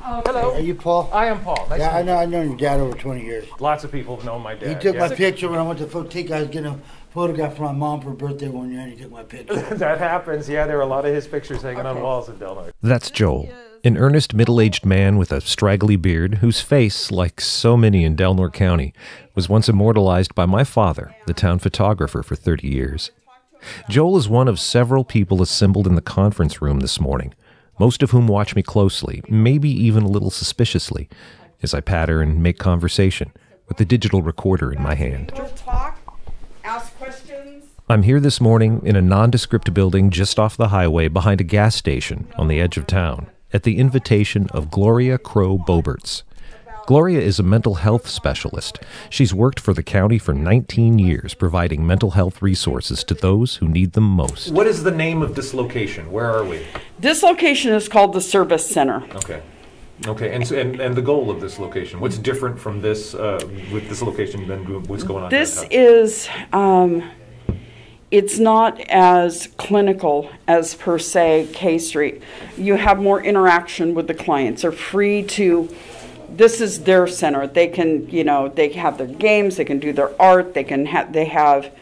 Hello. Are you Paul? I am Paul. Nice Yeah, to I know. I know your dad over 20 years. Lots of people have known my dad. He took yeah. my picture when I went to Fotique. I was getting a photograph for my mom for her birthday one year, and he took my picture. that happens. Yeah, there are a lot of his pictures hanging on walls in Del Norte. That's Joel, an earnest middle aged man with a straggly beard whose face, like so many in Del Norte County, was once immortalized by my father, the town photographer for 30 years. Joel is one of several people assembled in the conference room this morning, most of whom watch me closely, maybe even a little suspiciously, as I patter and make conversation with the digital recorder in my hand. talk. I'm here this morning in a nondescript building just off the highway behind a gas station on the edge of town at the invitation of Gloria Crow Bobertz. Gloria is a mental health specialist. She's worked for the county for 19 years, providing mental health resources to those who need them most. What is the name of this location? Where are we? This location is called the Service Center. Okay. Okay, and, so, and and the goal of this location. What's different from this uh, with this location than what's going on? This downtown? is, um, it's not as clinical as per se K Street. You have more interaction with the clients. They're free to, this is their center. They can, you know, they have their games, they can do their art, they can have, they have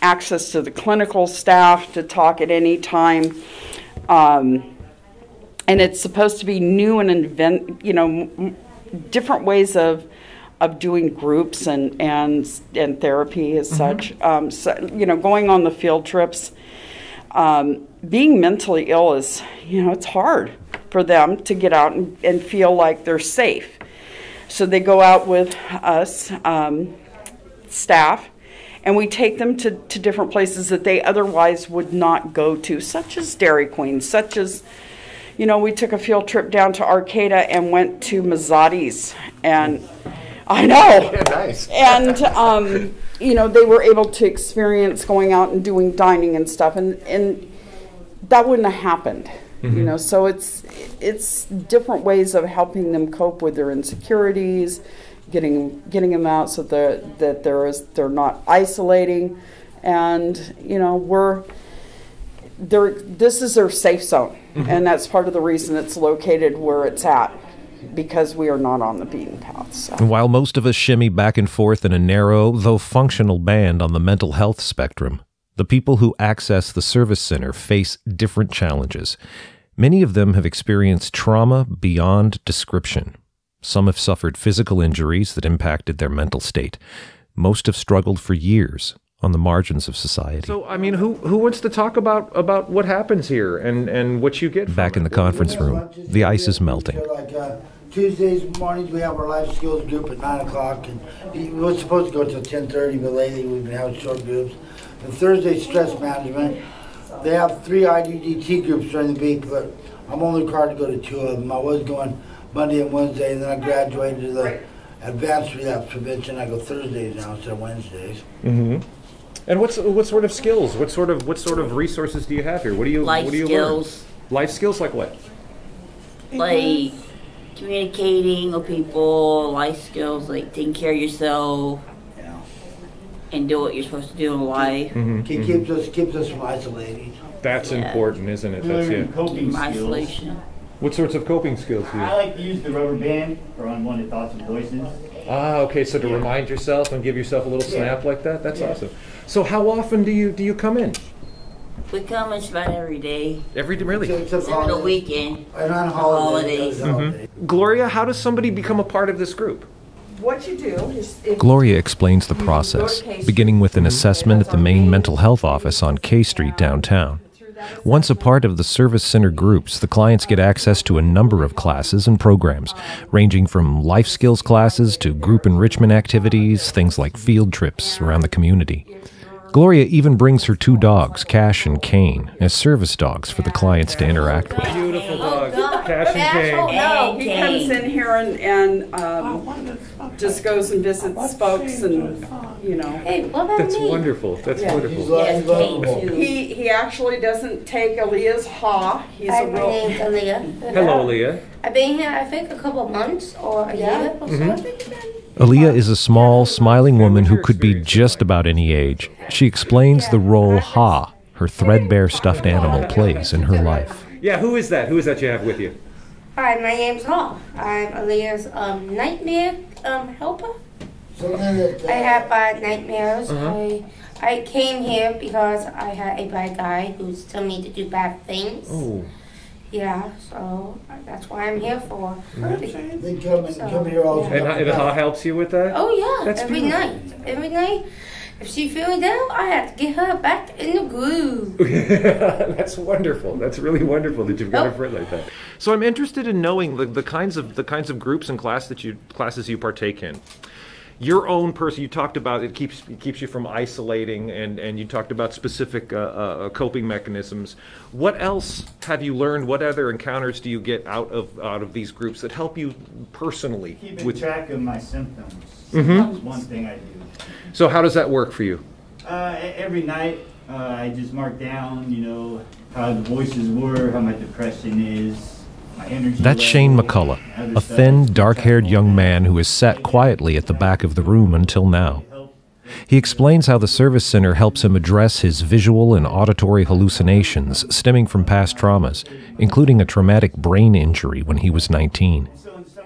access to the clinical staff to talk at any time. Um, and it's supposed to be new and invent, you know, different ways of of doing groups and and and therapy as such. Um, so, you know, going on the field trips. Um, being mentally ill is, you know, it's hard for them to get out and, and feel like they're safe. So they go out with us, um, staff, and we take them to, to different places that they otherwise would not go to, such as Dairy Queen, such as, you know, we took a field trip down to Arcata and went to Mazzotti's, and I know. nice. And, um, you know, they were able to experience going out and doing dining and stuff, and, and that wouldn't have happened. You mm-hmm. know, so it's it's different ways of helping them cope with their insecurities, getting getting them out so that that there is they're not isolating, and you know we're they're this is their safe zone, mm-hmm. and that's part of the reason it's located where it's at, because we are not on the beaten path. So. And while most of us shimmy back and forth in a narrow, though functional band on the mental health spectrum, the people who access the service center face different challenges. Many of them have experienced trauma beyond description. Some have suffered physical injuries that impacted their mental state. Most have struggled for years on the margins of society. So I mean, who who wants to talk about about what happens here and and what you get? from Back in it? the conference room, the ice is melting. Like uh, Tuesdays mornings, we have our life skills group at nine o'clock, and we were supposed to go till ten thirty, but lately we've been having short groups. And Thursday stress management. They have three IDDT groups during the week, but I'm only required to go to two of them. I was going Monday and Wednesday, and then I graduated to the advanced relapse prevention. I go Thursdays now instead of Wednesdays. Mm-hmm. And what's what sort of skills? What sort of what sort of resources do you have here? What do you life what do you skills, learn? Life skills like what? like communicating with people, life skills like taking care of yourself You know, and do what you're supposed to do in life. Mm-hmm. Ke- mm-hmm. keeps us keeps us from isolating. That's Yeah. important, isn't it? That's Learning yeah. coping skills. Isolation. What sorts of coping skills do you? I like to use the rubber band for unwanted thoughts and voices. Ah, okay. So to remind yourself and give yourself a little snap like that. That's Yeah. awesome. So how often do you do you come in? We come just about every day, Every really? Except except for the holidays. weekend. And on holidays. Mm-hmm. Holidays. holidays. Gloria, how does somebody become a part of this group? What you do is if Gloria explains the process, beginning with an assessment at the main mental health office on K Street downtown. Once a part of the service center groups, the clients get access to a number of classes and programs, ranging from life skills classes to group enrichment activities, things like field trips around the community. Gloria even brings her two dogs, Cash and Kane, as service dogs for the clients to interact with. Beautiful dog, Cash and Kane. No, he comes in here and, and um, just goes and visits folks and, you know. Hey, what about That's me? wonderful. That's He's wonderful. lo- Yes, he's lovable. Kate too. He, he actually doesn't take Aaliyah's ha. He's Hi, a my real. name's Aaliyah. Hello, Leah. I've been here, I think, a couple months or a Yeah. year or so. Mm-hmm. Aaliyah is a small, smiling woman who could be just about any age. She explains the role Ha, her threadbare stuffed animal, plays in her life. Yeah, who is that? Who is that you have with you? Hi, my name's Hall. I'm Aaliyah's um, nightmare um, helper. Something that, uh, I have bad nightmares. Uh-huh. I I came here because I had a bad guy who's telling me to do bad things. Oh. Yeah, so that's why I'm here for. They come and So, come here all the yeah. And, time. and how helps you with that? Oh yeah, That's every beautiful. night, every night. If she feeling down, I have to get her back in the groove. That's wonderful. That's really wonderful that you've got a Oh. friend like that. So I'm interested in knowing the, the kinds of the kinds of groups and class that you classes you partake in. Your own person, you talked about it keeps it keeps you from isolating, and, and you talked about specific uh, uh, coping mechanisms. What else have you learned? What other encounters do you get out of out of these groups that help you personally? Keeping With, track of my symptoms. Mhm. That's one thing I do. So how does that work for you? Uh, every night, uh, I just mark down, you know, how the voices were, how my depression is, my energy. That's Shane McCullough, a stuff. thin, dark haired young man who has sat quietly at the back of the room until now. He explains how the service center helps him address his visual and auditory hallucinations stemming from past traumas, including a traumatic brain injury when he was 19.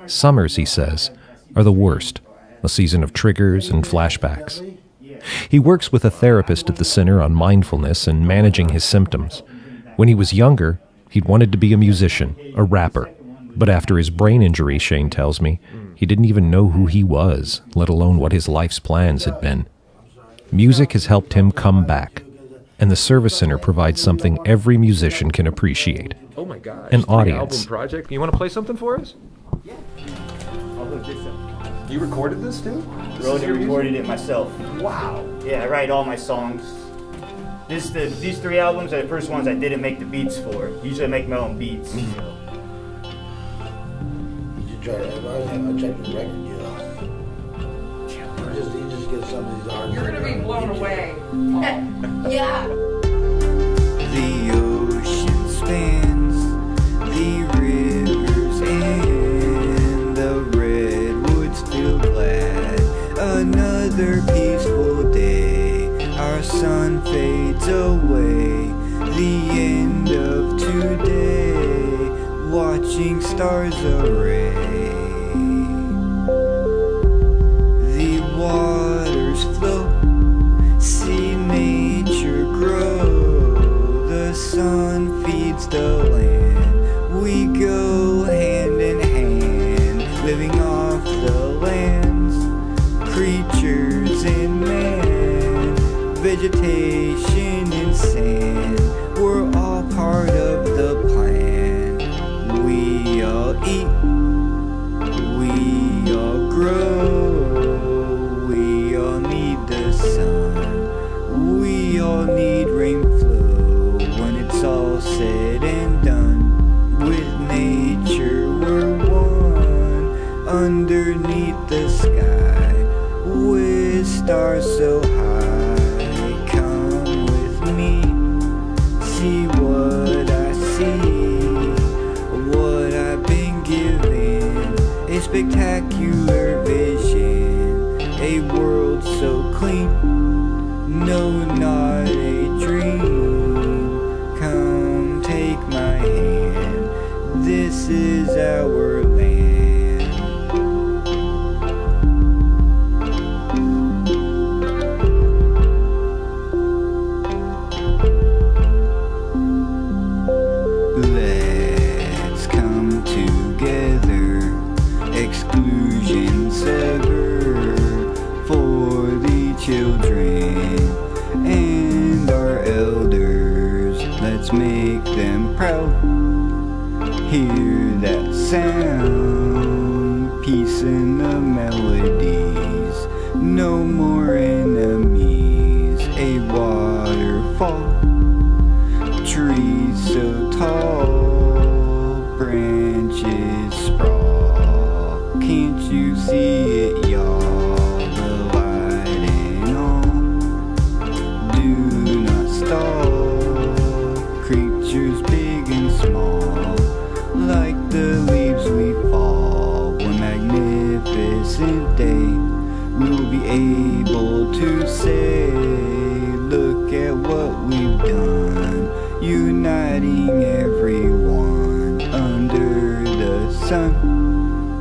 Summers, he says, are the worst, a season of triggers and flashbacks. He works with a therapist at the center on mindfulness and managing his symptoms. When he was younger, he'd wanted to be a musician, a rapper. But after his brain injury, Shane tells me, he didn't even know who he was, let alone what his life's plans had been. Music has helped him come back, and the Service Center provides something every musician can appreciate. Oh my gosh! An three audience. album project. You want to play something for us? I'll hook this up. You recorded this too? Wrote and recorded it myself. Wow. Yeah, I write all my songs. This the these three albums are the first ones I didn't make the beats for. Usually I make my own beats. Mm-hmm. so. You should try it. I I checked the record deal out. You just, you just get some of these artists. You're going to be blown away. Yeah. The ocean spans, Another peaceful day, our sun fades away. The end of today, watching stars array. The waters flow, see nature grow. The sun feeds the land. We go hand in hand, living off the creatures and man, vegetation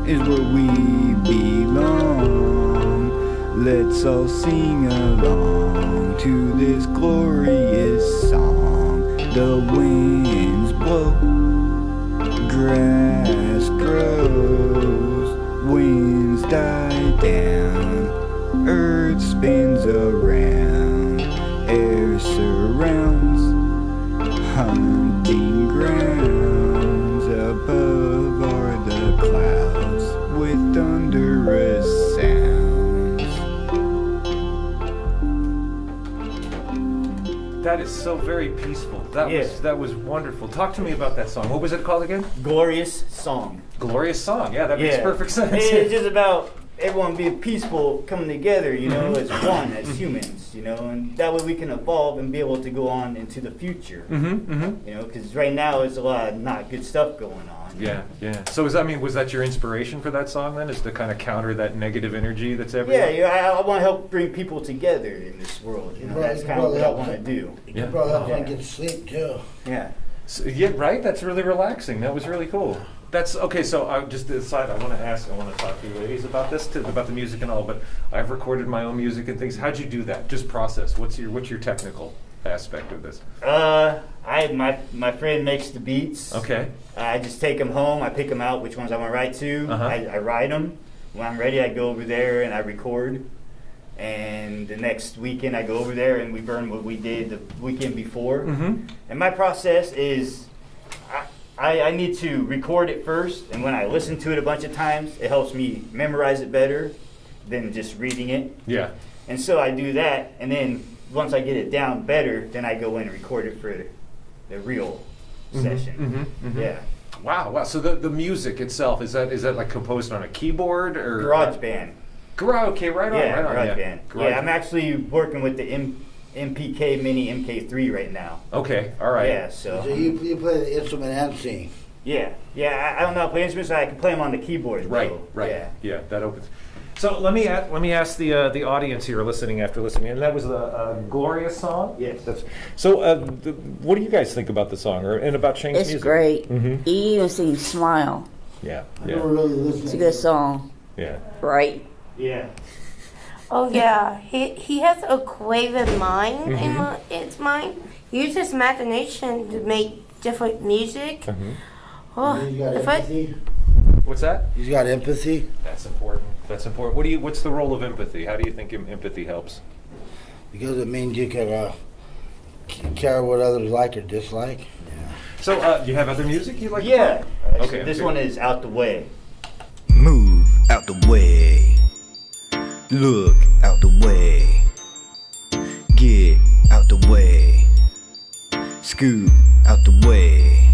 is where we belong. Let's all sing along to this glorious song. The winds blow, grass grows, winds die down, earth spins around, That is so very peaceful. That Yeah. was that was wonderful. Talk to me about that song. What was it called again? Glorious song. Glorious song. Yeah, that makes perfect sense. It's just about everyone being peaceful, coming together, you know, Mm-hmm. as one, as humans, you know, and that way we can evolve and be able to go on into the future. mm-hmm, mm-hmm. You know, because right now there's a lot of not good stuff going on. Yeah, yeah. So is that, I mean, was that your inspiration for that song then? Is to kind of counter that negative energy that's everywhere? Yeah, yeah, I, I want to help bring people together in this world. You know, Right, that's kind of what oh, I want to do. You Yeah. can probably help Yeah. them get sleep too. Yeah. So, yeah, right. That's really relaxing. That was really cool. That's okay. So uh, I just aside, I want to ask, I want to talk to you ladies about this too, about the music and all. But I've recorded my own music and things. How'd you do that? Just process. What's your what's your technical aspect of this? Uh, I my my friend makes the beats. Okay. I just take them home. I pick them out, which ones I want to write to. Uh-huh. I, I write them. When I'm ready, I go over there and I record. And the next weekend, I go over there and we burn what we did the weekend before. Mm-hmm. And my process is, I, I, I need to record it first, and when I listen to it a bunch of times, it helps me memorize it better than just reading it. Yeah. And so I do that, and then once I get it down better, then I go in and record it for the, the real session. mhm, mhm. Yeah. Wow. Wow. So the, the music itself is that is that like composed on a keyboard or Garage band. Garage. Okay. Right on. yeah, right on. garage yeah. band. Garage Yeah, I'm actually working with the M- MPK Mini MK3 right now. Okay. All right. Yeah, so. So you, you play the instrument and sing. Yeah, yeah. I, I don't know how to play instruments. I can play them on the keyboard. Right, though. right. Yeah. Yeah. that opens. So let me ask, let me ask the uh, the audience here listening after listening, and that was a, a glorious song. Yes. That's, so, uh, the, what do you guys think about the song or and about Shane's It's music? great. Mhm. You even sing Smile. Yeah. I Yeah. never really listened. It's a good song, Yeah. right? Yeah. Oh yeah, he he has a creative mind in Mhm. my, its mind. He uses his imagination to make different music. Mhm. Oh, He's got if I, empathy. What's that? He's got empathy That's important. That's important. What do you? What's the role of empathy? How do you think empathy helps? because it means you can uh, care what others like or dislike. Yeah. So, uh, do you have other music you like? to Yeah. play? Okay. Okay. This okay. one is out the way. Move out the way. Look out the way. Get out the way. Scoot out the way.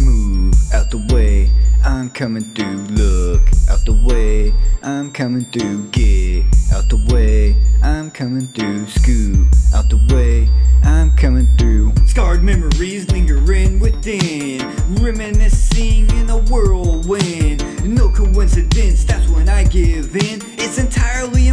Move out the way. I'm coming through. Look out the way. I'm coming through. Get out the way. I'm coming through. Scoot out the way. I'm coming through. Scarred memories lingering within. Reminiscing in a whirlwind. No coincidence, that's when I give in. It's entirely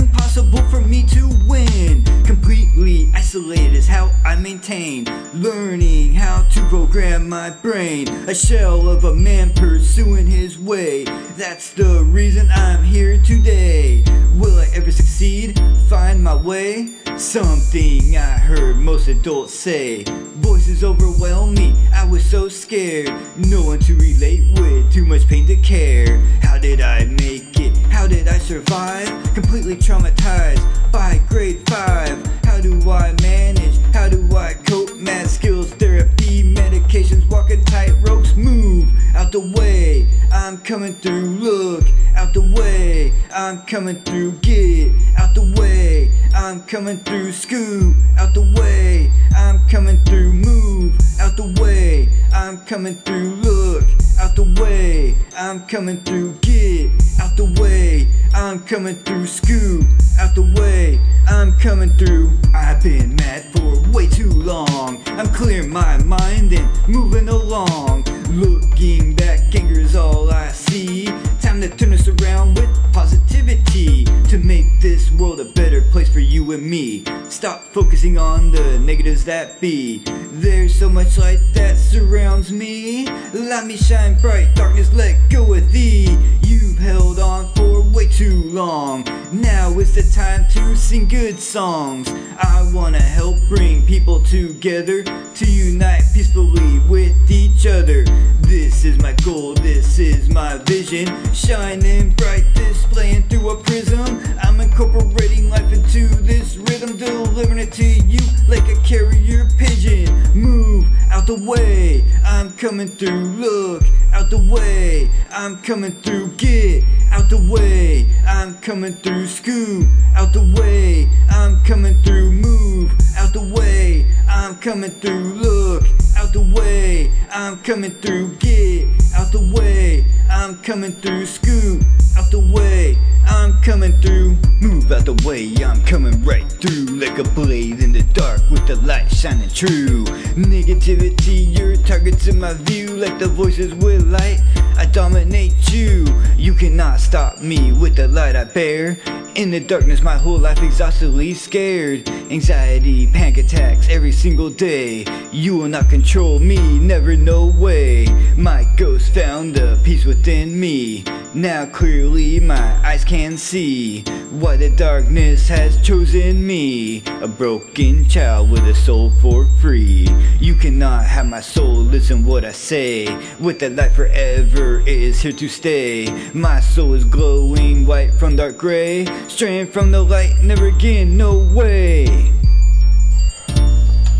Is how I maintain. Learning how to program my brain. A shell of a man pursuing his way. That's the reason I'm here today. Will I ever succeed? Find my way? Something I heard most adults say. Voices overwhelm me, I was so scared. No one to relate with, too much pain to care. How did I make it? How did I survive? Completely traumatized by grade 5. How do I manage? How do I cope? Mad skills, therapy, medications, walking tight ropes. Move out the way, I'm coming through. Look out the way, I'm coming through. Get out the way, I'm coming through. Scoot out the way, I'm coming through. Move out the way, I'm coming through. Look out the way, I'm coming through. Get out the way, I'm coming through. Scoot out the way, I'm coming through. I've been mad for way too long. I'm clearing my mind and moving along. Looking back, anger's all I see. Time to turn this around with positivity to make this world a better place for you and me. Stop focusing on the negatives that be. There's so much light that surrounds me. Let me shine bright, darkness let go of thee. You've held on for way too long. Now is the time to sing good songs. I wanna help bring people together to unite peacefully with each other. This is my goal, this is my vision. Shining bright, displaying through a prism. I'm incorporating life into this rhythm, delivering it to you like a carrier pigeon. Move out the way, I'm coming through. Look out the way, I'm coming through. Get out the way, I'm coming through. Scoot out the way, I'm coming through. Move out the way, I'm coming through. Look out the way, I'm coming through. Get out the way, I'm coming through. Scoot out the way, I'm coming through. Move out the way, I'm coming right through like a blade in the dark with the light shining true. Negativity, your targets in my view, like the voices with light. I dominate you. You cannot stop me with the light I bear. In the darkness, my whole life exhaustively scared. Anxiety, panic attacks every single day. You will not control me, never, no way. My ghost found the peace within me. Now clearly my eyes can see why the darkness has chosen me. A broken child with a soul for free. You cannot have my soul, listen what I say. With the light forever, is here to stay. My soul is glowing white from dark gray. Straying from the light, never again, no way.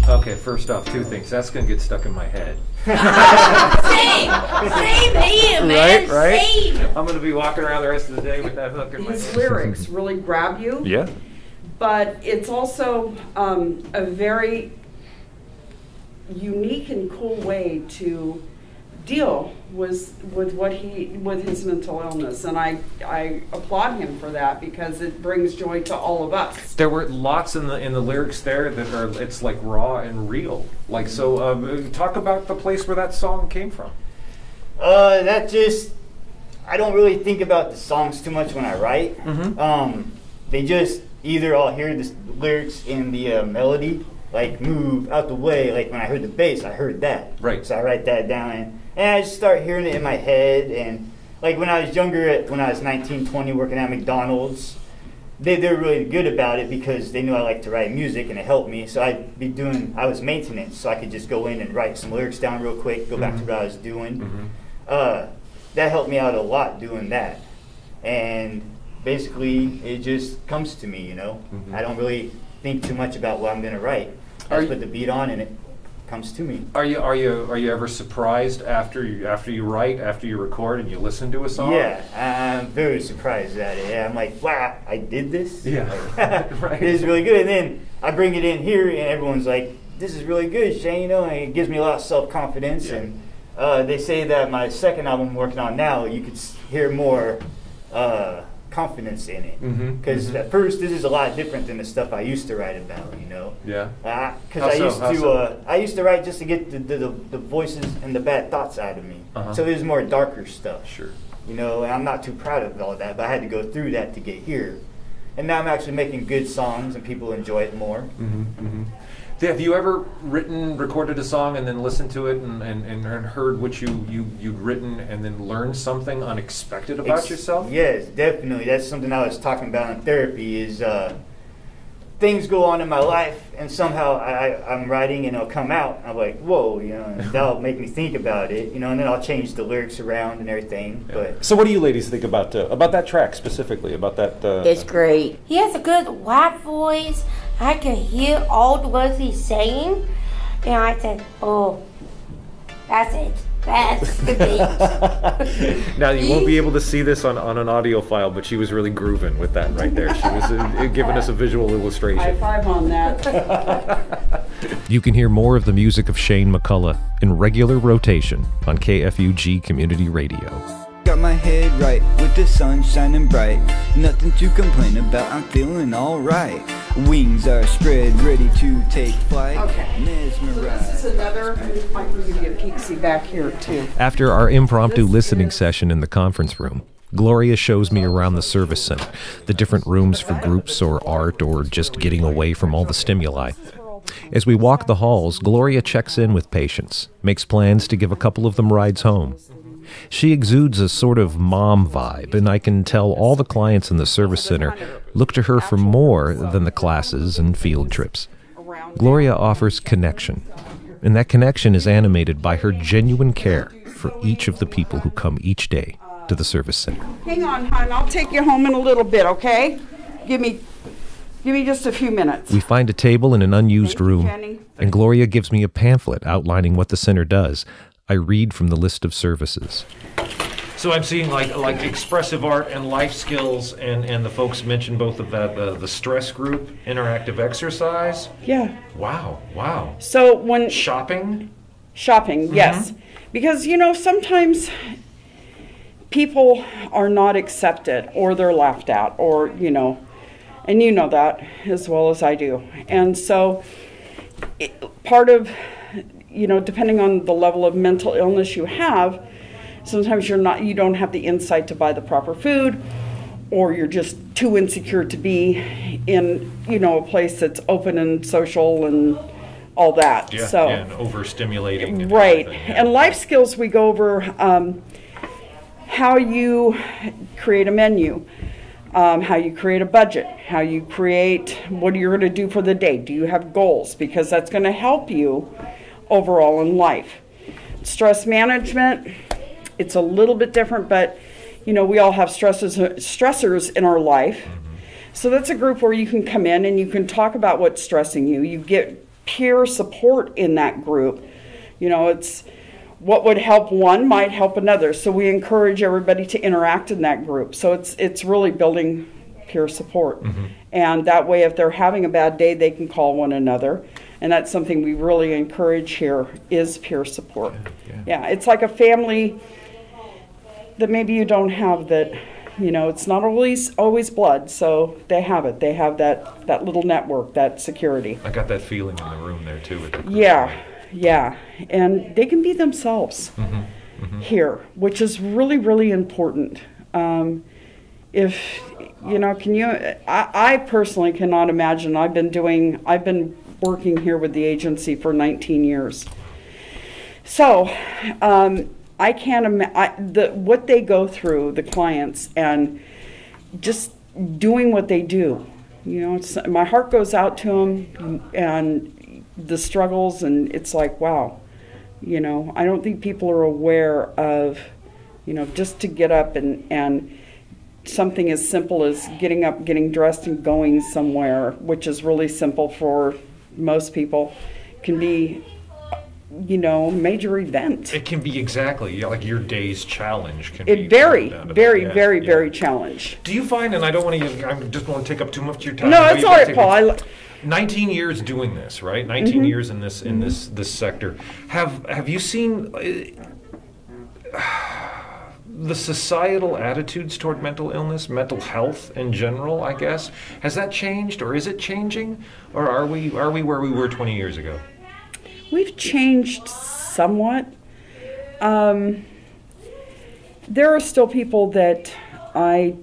Okay, first off, two things. That's gonna get stuck in my head. Same, same here, man. Right, right. Same. I'm gonna be walking around the rest of the day with that hook in my His head. lyrics really grab you. Yeah. but it's also um, a very unique and cool way to deal was with what he with his mental illness and I I applaud him for that because it brings joy to all of us. There were lots in the in the lyrics there that are it's like raw and real. Like so, um, talk about the place where that song came from. Uh, that just I don't really think about the songs too much when I write. Mhm. Um, they just either I'll hear the lyrics in the uh, melody, like "move out the way." Like when I heard the bass, I heard that. Right. So I write that down, and, and I just start hearing it in my head. And like when I was younger, at, when I was 19, 20, working at McDonald's, they they're really good about it because they knew I liked to write music and it helped me. So I'd be doing I was maintenance, so I could just go in and write some lyrics down real quick, go back to Mhm. what I was doing Mhm. uh, that helped me out a lot doing that. And basically, it just comes to me, you know. Mhm. I don't really think too much about what I'm gonna write. I just put the beat on and it comes to me. Are you are you are you ever surprised after you after you write after you record and you listen to a song? Yeah, I'm very surprised at it. Yeah, I'm like, wow, I did this. Yeah, Like, right. This is really good. And then I bring it in here, and everyone's like, this is really good, Shane. You know, and it gives me a lot of self confidence. Yeah. And uh, they say that my second album I'm working on now, you could hear more uh, confidence in it. Because mhm. at first, this is a lot different than the stuff I used to write about. You know. Yeah. Because How I so? used How to, so? uh, I used to write just to get the, the, the, the voices and the bad thoughts out of me. Uh-huh. So it was more darker stuff. Sure. You know, and I'm not too proud of all that, but I had to go through that to get here. And now I'm actually making good songs, and people enjoy it more. Mm-hmm, mm-hmm. Have you ever written, recorded a song, and then listened to it and, and, and heard what you, you, you'd written and then learned something unexpected about Ex- yourself? Yes, definitely. That's something I was talking about in therapy. Is uh, things go on in my life, and somehow I, I, I'm writing, and it'll come out. I'm like, whoa, you know, and that'll make me think about it, you know, and then I'll change the lyrics around and everything. But So, what do you ladies think about uh, about that track specifically? About that? Uh, It's great. He has a good white voice. I can hear all the words he's saying. And I said, oh, that's it. That's the beat. now you won't be able to see this on, on an audio file, but she was really grooving with that right there. She was uh, giving us a visual illustration. High illustration. five on that. You can hear more of the music of Shane McCullough in regular rotation on KFUG Community Radio. Got my head right with the sun shining bright. Nothing to complain about, I'm feeling alright. Wings are spread, ready to take flight. Okay. So this is another. I can give you a peek back here too. After our impromptu This listening is- session in the conference room, Gloria shows me around the service center, the different rooms for groups or art or just getting away from all the stimuli. As we walk the halls, Gloria checks in with patients, makes plans to give a couple of them rides home. She exudes a sort of mom vibe, and I can tell all the clients in the service center look to her for more than the classes and field trips. Gloria offers connection, and that connection is animated by her genuine care for each of the people who come each day to the service center. Hang on, hon. I'll take you home in a little bit, okay? Give me, give me just a few minutes. We find a table in an unused room, and Gloria gives me a pamphlet outlining what the center does. I read from the list of services. So I'm seeing like like expressive art and life skills, and and the folks mentioned both of that the the stress group, interactive exercise. Yeah. Wow, wow. So when Shopping. shopping, mm-hmm. yes, because you know sometimes people are not accepted or they're laughed at or you know, and you know that as well as I do, and so it, part of you know depending on the level of mental illness you have sometimes you're not you don't have the insight to buy the proper food or you're just too insecure to be in you know a place that's open and social and all that Yeah, so yeah, and overstimulating. and right yeah. and life skills we go over um, how you create a menu um, how you create a budget how you create what you're going to do for the day do you have goals because that's going to help you overall in life. Stress management it's a little bit different but you know we all have stresses stressors in our life. So that's a group where you can come in and you can talk about what's stressing you. You get peer support in that group. You know it's what would help one might help another. So we encourage everybody to interact in that group. So it's it's really building peer support. Mm-hmm. And that way if they're having a bad day they can call one another and that's something we really encourage here is peer support. Yeah it's like a family that maybe you don't have that you know it's not always always blood so they have it. They have that that little network that security. I got that feeling in the room there too. With the yeah yeah. And they can be themselves here which is really really important. Um, if you know can you I, I personally cannot imagine i've been doing i've been working here with the agency for 19 years. So um, i can't imagine what they go through the clients and just doing what they do you know my heart goes out to them and the struggles and it's like wow you know i don't think people are aware of you know just to get up and and something as simple as getting up getting dressed and going somewhere which is really simple for most people can be you know major event It can be exactly yeah, like your day's challenge. Can be it very to that. very Yeah, very yeah. very challenged Do you find, and I don't want to, I just want to take up too much of your time. no it's all right paul I, 19 years doing this, right? 19 Mm-hmm. years in this in this this sector. Have have you seen uh, the societal attitudes toward mental illness, mental health in general, I guess? Has that changed or is it changing or are we are we where we were 20 years ago? We've changed somewhat. Um, there are still people that I,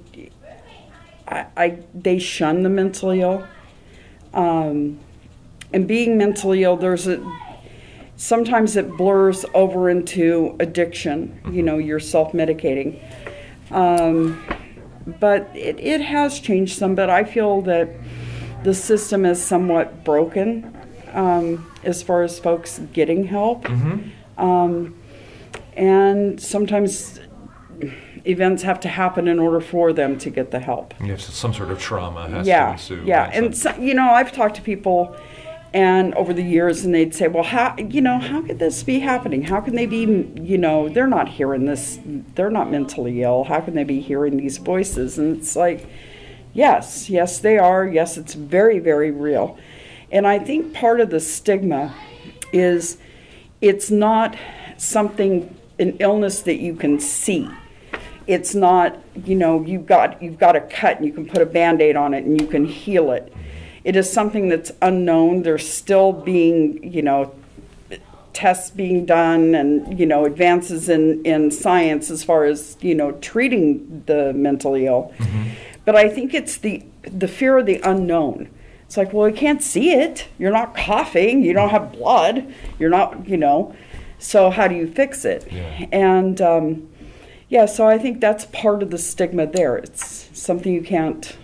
I, I they shun the mentally ill. Um, and being mentally ill, there's a sometimes it blurs over into addiction. You know, you're self-medicating. Um, but it, it has changed some. But I feel that the system is somewhat broken um, as far as folks getting help. Um, and sometimes events have to happen in order for them to get the help. You have some sort of trauma has yeah, to ensue. yeah. And so, you know, I've talked to people and over the years and they'd say, "Well, how you know, how could this be happening? How can they be, you know, they're not hearing this. They're not mentally ill. How can they be hearing these voices?" And it's like, "Yes, yes they are. Yes, it's very very real." And I think part of the stigma is it's not something an illness that you can see it's not you know you've got you've got a cut and you can put a band-aid on it and you can heal it it is something that's unknown. There's still being you know tests being done and you know advances in in science as far as you know treating the mentally ill. But i think it's the the fear of the unknown. It's like well you can't see it. You're not coughing. You don't have blood. You're not you know. So how do you fix it? And um, yeah so i think that's part of the stigma there. It's something you can't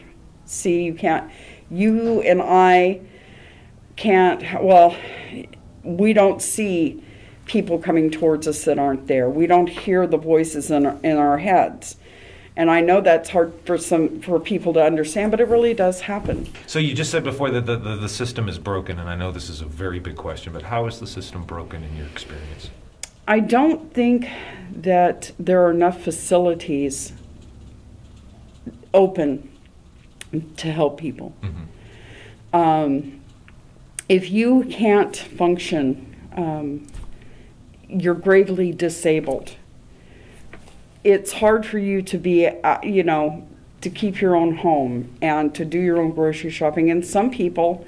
see you can't you and i can't well we don't see people coming towards us that aren't there. We don't hear the voices in our, in our heads. And i know that's hard for some for people to understand but it really does happen. So you just said before that the, the, the system is broken, and I know this is a very big question, but how is the system broken in your experience? i don't think that there are enough facilities open to help people um, if you can't function, um, you're gravely disabled. It's hard for you to be, uh, you know, to keep your own home and to do your own grocery shopping. And some people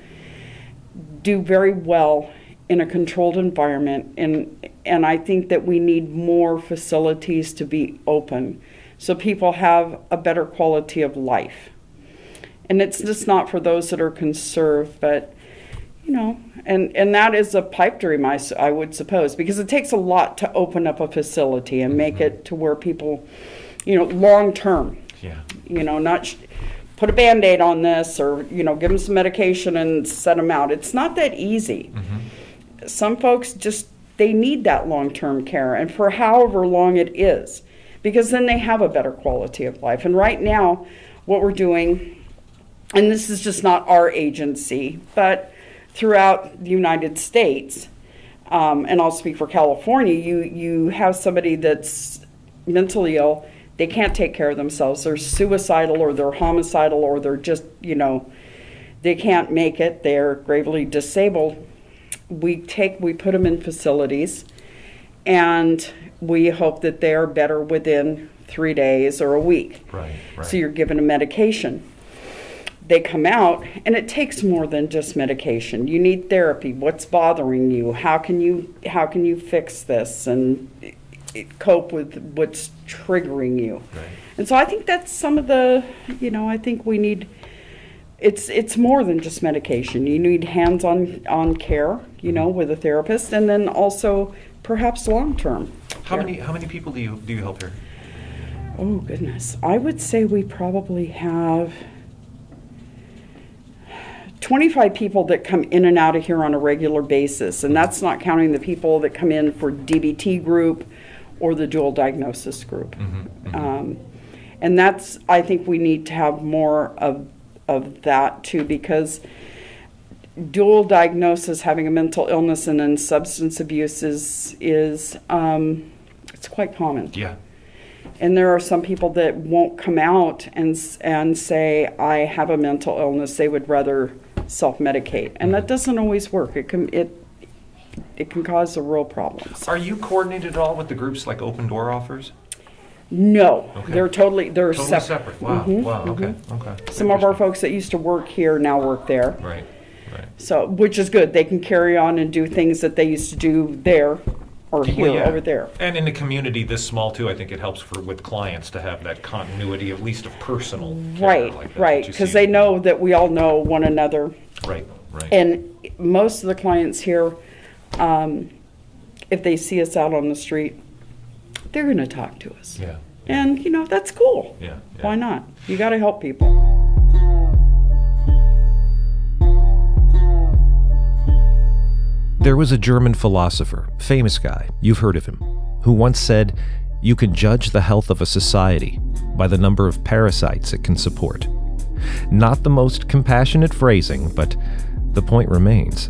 do very well in a controlled environment. And, and I think that we need more facilities to be open so people have a better quality of life. And it's just not for those that are conserved, but you know, and and that is a pipe dream, I, I would suppose, because it takes a lot to open up a facility and make it to where people, you know, long term, Yeah. you know, not sh- put a band aid on this or you know give them some medication and set them out. It's not that easy. Mm-hmm. Some folks just they need that long term care, and for however long it is, because then they have a better quality of life. And right now, what we're doing and this is just not our agency, but throughout the United States, um, and I'll speak for California, you, you have somebody that's mentally ill, they can't take care of themselves, they're suicidal or they're homicidal or they're just, you know, they can't make it, they're gravely disabled. We take, we put them in facilities, and we hope that they are better within three days or a week. Right, right. So you're given a medication they come out and it takes more than just medication. You need therapy. What's bothering you? How can you how can you fix this and cope with what's triggering you? Right. and so i think that's some of the you know i think we need it's it's more than just medication. You need hands-on on care you know mm-hmm. with a therapist and then also perhaps long term How many how many people do you do you help here? Oh, goodness. I would say we probably have 25 people that come in and out of here on a regular basis. And that's not counting the people that come in for DBT group or the dual diagnosis group. Um, and that's, I think we need to have more of, of that too because dual diagnosis, having a mental illness and then substance abuse is, is um, it's quite common. Yeah. And there are some people that won't come out and and say I have a mental illness. They would rather self-medicate, and that doesn't always work. It can it it can cause the real problems. Are you coordinated at all with the groups like Open Door offers? No, Okay. they're totally they're Totally separate. separate. Wow. Mhm, Wow. Okay. mhm. Okay. Some of our folks that used to work here now work there. Right. Right. So, which is good. They can carry on and do things that they used to do there or here yeah. over there. And in a community this small too, I think it helps for with clients to have that continuity, at least of personal. Right, like that right, because they know that we all know one another. Right. Right. And most of the clients here, um, if they see us out on the street, they're going to talk to us. yeah. And, you know, that's cool. Yeah. yeah. Why not? You got to help people. There was a German philosopher, famous guy, you've heard of him, who once said, You can judge the health of a society by the number of parasites it can support. Not the most compassionate phrasing, but the point remains.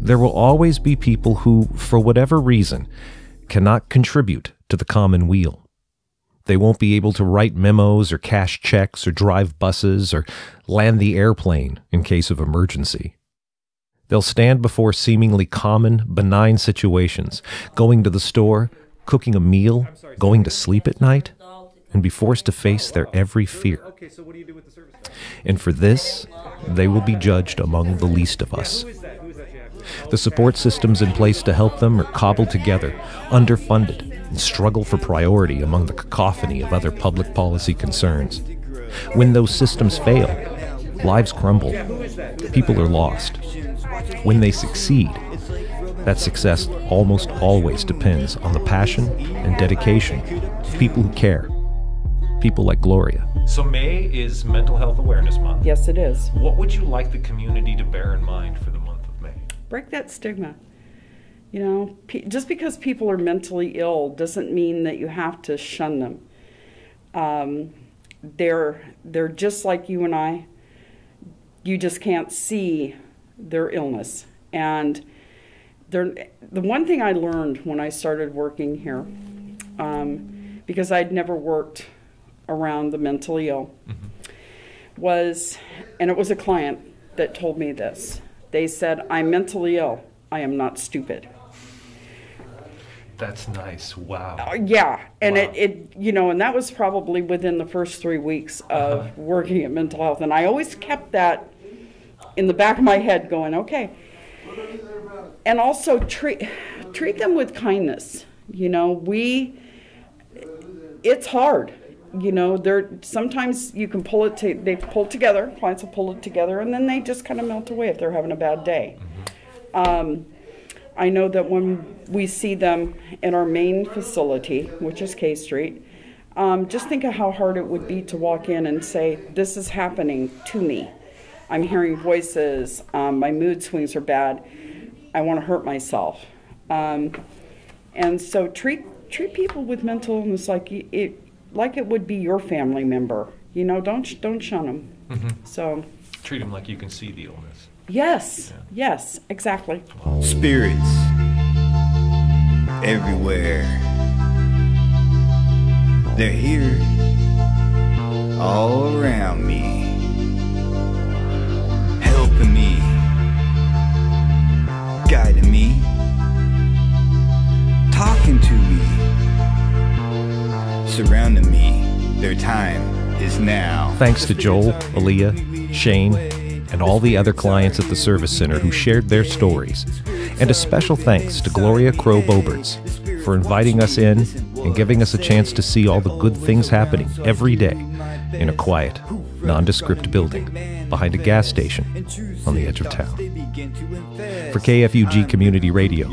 There will always be people who, for whatever reason, cannot contribute to the common weal. They won't be able to write memos or cash checks or drive buses or land the airplane in case of emergency. They'll stand before seemingly common, benign situations, going to the store, cooking a meal, going to sleep at night, and be forced to face their every fear. Okay, so what do you do with the service? And for this, they will be judged among the least of us. Who is that? Who is that you have? The support systems in place to help them are cobbled together, underfunded, and struggle for priority among the cacophony of other public policy concerns. When those systems fail, lives crumble, people are lost. When they succeed, that success almost always depends on the passion and dedication of people who care. People like Gloria. So May is Mental Health Awareness Month. Yes, it is. What would you like the community to bear in mind for the month of May? Break that stigma. You know, pe- just because people are mentally ill doesn't mean that you have to shun them. Um, they're they're just like you and I. You just can't see their illness. And the one thing I learned when I started working here, um, because I'd never worked around the mentally ill, was, and it was a client that told me this. They said, I'm mentally ill. I am not stupid. That's nice. Wow. Uh, yeah, and Wow. it, it, you know, and that was probably within the first three weeks of Uh-huh. working at mental health, and I always kept that in the back of my head, going, okay. And also treat treat them with kindness. You know, we, it's hard. You know, they're sometimes you can pull it to they pull together. Clients will pull it together, and then they just kind of melt away if they're having a bad day. Um, I know that when we see them in our main facility, which is K Street, um, just think of how hard it would be to walk in and say, This is happening to me. I'm hearing voices. Um, my mood swings are bad. I want to hurt myself. Um, and so treat treat people with mental illness like it like it would be your family member. You know, don't don't shun them. Mhm. So Treat them like you can see the illness. yes, yes, exactly. Spirits everywhere. They're here, all around me, guiding me, talking to me, surrounding me. Their time is now. Thanks to Joel, Aaliyah, Shane, and all the other clients at the Service Center who shared their stories. And a special thanks to Gloria Crow Bobertz for inviting us in and giving us a chance to see all the good things happening every day in a quiet, nondescript building behind a gas station on the edge of town. For KFUG Community Radio,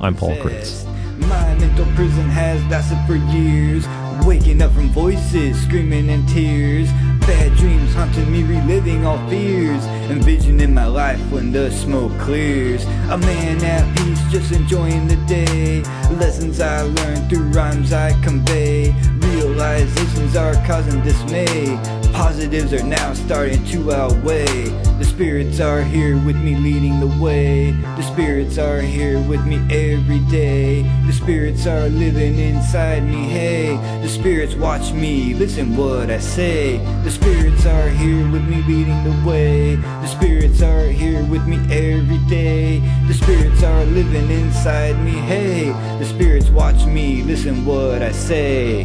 I'm Paul Critz. My mental prison has lasted for years. Waking up from voices, screaming tears. Bad dreams haunting me, reliving all fears. Envisioning my life when the smoke clears. A man at peace, just enjoying the day. Lessons I learned through rhymes I convey. Realizations are causing dismay. Positives are now starting to outweigh. The spirits are here with me leading the way. The spirits are here with me every day. The spirits are living inside me, hey. The spirits watch me, listen what I say. The spirits are here with me leading the way. The spirits are here with me every day. The spirits are living inside me, hey. The spirits watch me, listen what I say.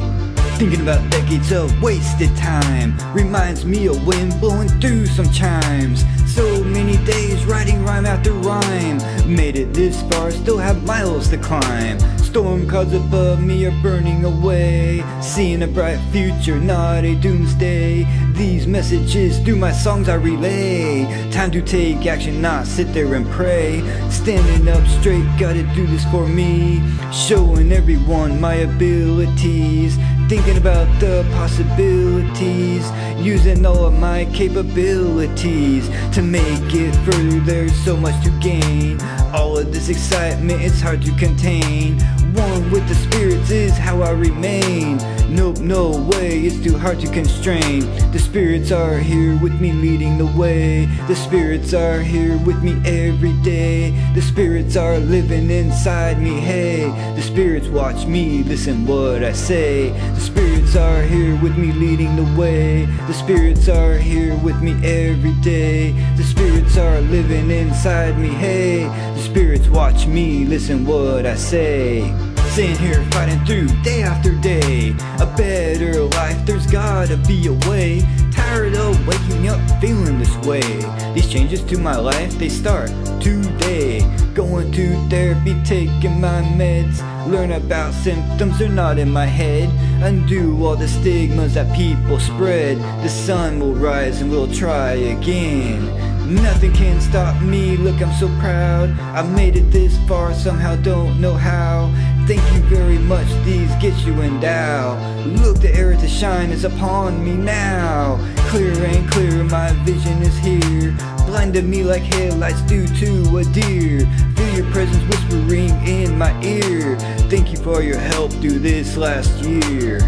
Thinking about decades of wasted time Reminds me of wind blowing through some chimes. So many days writing rhyme after rhyme Made it this far, still have miles to climb. Storm clouds above me are burning away Seeing a bright future, not a doomsday. These messages through my songs I relay. Time to take action, not sit there and pray. Standing up straight, gotta do this for me. Showing everyone my abilities Thinking about the possibilities Using all of my capabilities To make it further, there's so much to gain. All of this excitement, it's hard to contain One with the spirits is how I remain. Nope, no way, it's too hard to constrain. The spirits are here with me leading the way. The spirits are here with me every day. The spirits are living inside me, hey. The spirits watch me, listen what I say. The spirits are here with me leading the way. The spirits are here with me every day. The spirits are living inside me, hey. The spirits watch me, listen what I say Sitting here fighting through day after day A better life, there's gotta be a way Tired of waking up feeling this way These changes to my life, they start today Going to therapy, taking my meds. Learn about symptoms, they're not in my head. Undo all the stigmas that people spread. The sun will rise and we'll try again. Nothing can stop me, look I'm so proud I made it this far, somehow don't know how Thank you very much, these get you endowed Look, the era to shine is upon me now. Clearer and clearer, my vision is here. Blinded me like headlights do to a deer. Feel your presence whispering in my ear. Thank you for your help through this last year